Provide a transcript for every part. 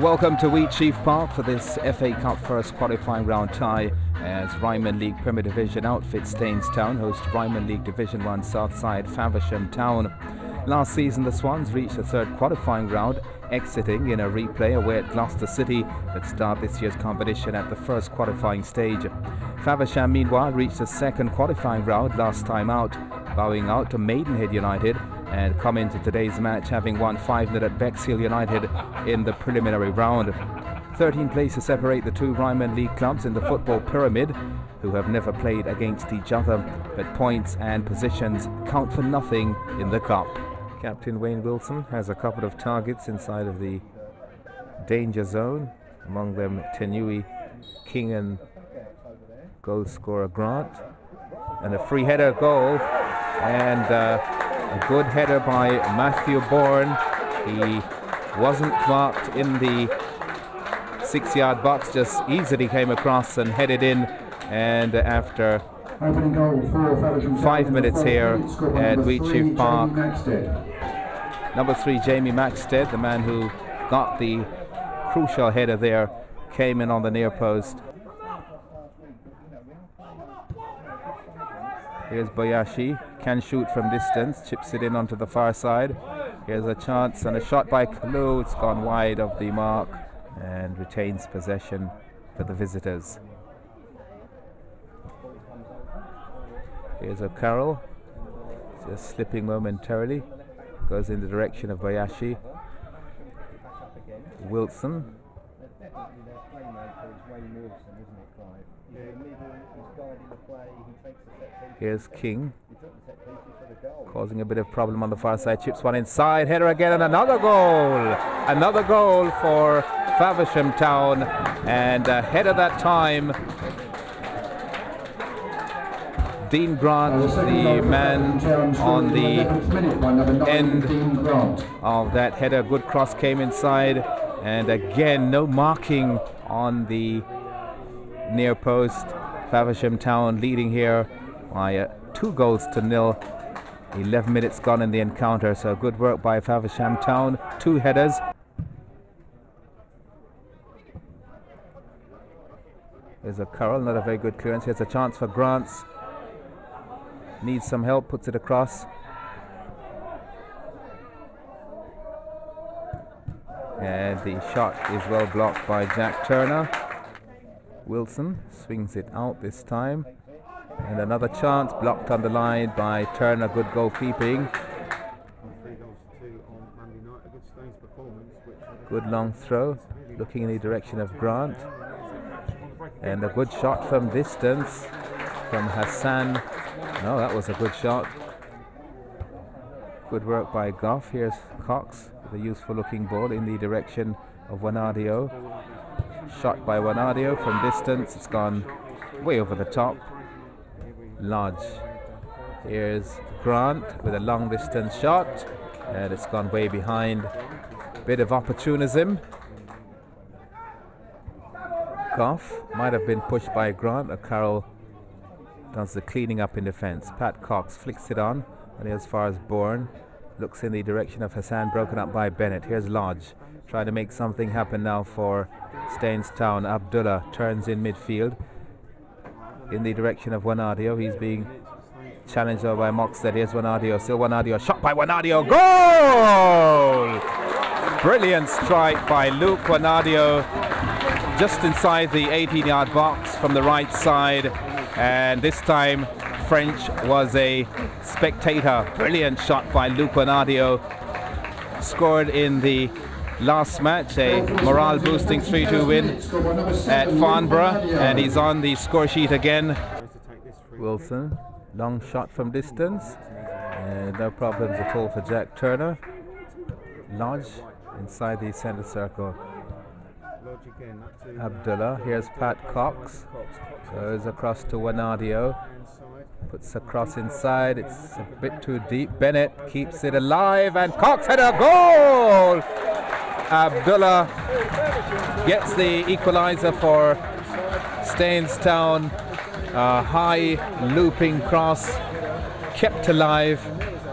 Welcome to Wheatsheaf Park for this FA Cup first qualifying round tie as Ryman League Premier Division outfit Staines-Town host Ryman League Division 1 Southside Faversham Town. Last season the Swans reached the third qualifying round exiting in a replay away at Gloucester City that start this year's competition at the first qualifying stage. Faversham meanwhile reached the second qualifying round last time out bowing out to Maidenhead United and come into today's match having won 5-0 at Bexhill United in the preliminary round. 13 places separate the two Ryman League clubs in the football pyramid, who have never played against each other, but points and positions count for nothing in the cup. Captain Wayne Wilson has a couple of targets inside of the danger zone, among them Tenui, King and goal scorer Grant, and a free header goal, and uh, a good header by Matthew Bourne. He wasn't marked in the six yard box, just easily came across and headed in. And after five minutes here at Wheatsheaf Park, number three, Jamie Maxted, the man who got the crucial header there, came in on the near post. Here's Bayashi can shoot from distance, chips it in onto the far side. Here's a chance and a shot by Kalu. It's gone wide of the mark and retains possession for the visitors. Here's O'Carroll, just slipping momentarily, goes in the direction of Bayashi. Wilson. Here's King causing a bit of problem on the far side. Chips one inside, header again, and another goal. Another goal for Faversham Town, and ahead of that time. Dean Grant, the man on the end of that header. Good cross came inside, and again, no marking on the near post. Faversham Town leading here by two goals to nil. 11 minutes gone in the encounter, so good work by Faversham Town. Two headers. There's a curl, not a very good clearance. Here's a chance for Grants. Needs some help, puts it across. And the shot is well blocked by Jack Turner. Wilson swings it out this time. And another chance blocked on the line by Turner. Good goalkeeping. Good long throw, looking in the direction of Grant. And a good shot from distance from Hassan. No, that was a good shot. Good work by Goff. Here's Cox with a useful looking ball in the direction of Wanadio. Shot by Wanadio from distance. It's gone way over the top. Lodge. Here's Grant with a long distance shot, and it's gone way behind. Bit of opportunism. Goff might have been pushed by Grant. Carroll does the cleaning up in defence. Pat Cox flicks it on, and as far as Bourne. Looks in the direction of Hassan, broken up by Bennett. Here's Lodge, trying to make something happen now for Staines-Town. Abdullah turns in midfield in the direction of Wanadio. He's being challenged by Moxted. Here's Wanadio. Still Wanadio. Shot by Wanadio. Goal! Brilliant strike by Luke Wanadio. Just inside the 18 yard box from the right side. And this time, French was a spectator. Brilliant shot by Luke Wanadio. Scored in the last match, a morale boosting 3 2 win at Farnborough, and he's on the score sheet again. Wilson, long shot from distance, no problems at all for Jack Turner. Lodge inside the centre circle. Abdullah, here's Pat Cox, goes across to Wanadio, puts a cross inside, it's a bit too deep. Bennett keeps it alive, and Cox had a goal! Abdullah gets the equalizer for Staines-Town. A high looping cross kept alive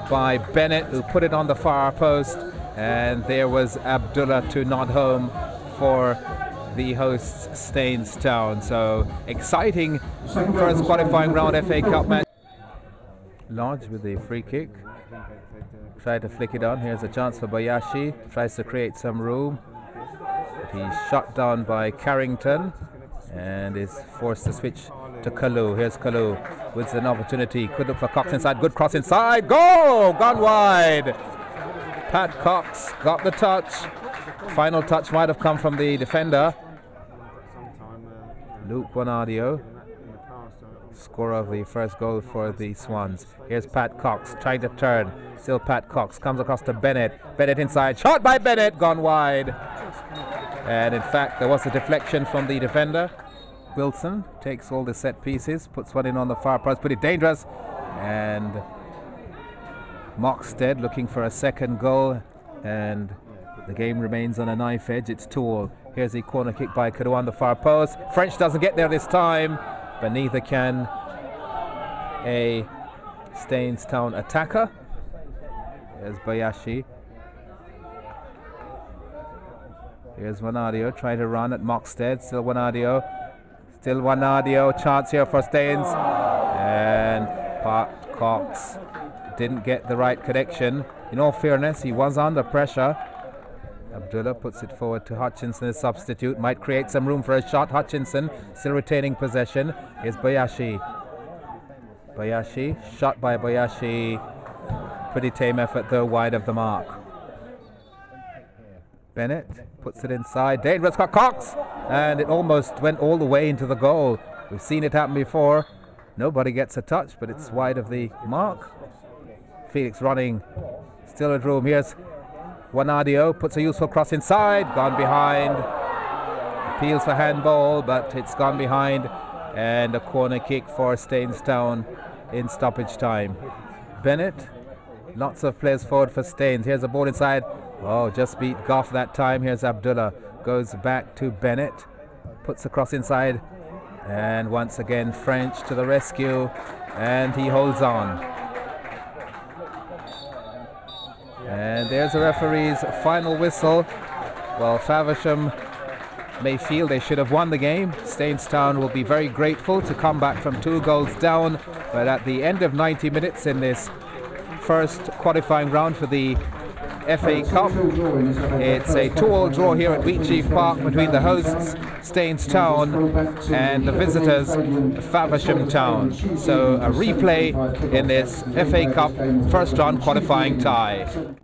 by Bennett who put it on the far post and there was Abdullah to nod home for the hosts Staines Town. So exciting first qualifying round FA Cup match. Lodge with the free kick. Try to flick it on. Here's a chance for Bayashi. Tries to create some room. But he's shot down by Carrington and is forced to switch to Kalu. Here's Kalu with an opportunity. Could look for Cox inside. Good cross inside. Go! Gone wide. Pat Cox got the touch. Final touch might have come from the defender. Luke Wanadio, scorer of the first goal for the Swans. Here's Pat Cox trying to turn. Still Pat Cox comes across to Bennett. Bennett inside. Shot by Bennett. Gone wide. And in fact, there was a deflection from the defender. Wilson takes all the set pieces, puts one in on the far post, pretty dangerous. And Moxted looking for a second goal. And the game remains on a knife edge. It's Toole. Here's a corner kick by Kadu on the far post. French doesn't get there this time, but neither can a Town attacker. There's Bayashi. Here's Wanadio trying to run at Moxted. Still Wanadio. Still Wanadio. Chance here for Staines. And Pat Cox didn't get the right connection. In all fairness, he was under pressure. Abdullah puts it forward to Hutchinson as substitute. Might create some room for a shot. Hutchinson still retaining possession. Is Bayashi. Bayashi. Shot by Bayashi. Pretty tame effort though, wide of the mark. Bennett puts it inside. Dangerous Cox. And it almost went all the way into the goal. We've seen it happen before. Nobody gets a touch, but it's wide of the mark. Felix running. Still at room. Here's Wanadio puts a useful cross inside, gone behind. Appeals for handball, but it's gone behind. And a corner kick for Town in stoppage time. Bennett, lots of players forward for Staines. Here's a ball inside. Oh, just beat Goff that time. Here's Abdullah. Goes back to Bennett. Puts a cross inside. And once again, French to the rescue. And he holds on. And there's the referee's final whistle. Well, Faversham may feel they should have won the game. Town will be very grateful to come back from two goals down. But at the end of 90 minutes in this first qualifying round for the FA Cup. It's a two-all draw here at Wheatsheaf Park between the hosts, Staines Town, and the visitors, Faversham Town. So a replay in this FA Cup first round qualifying tie.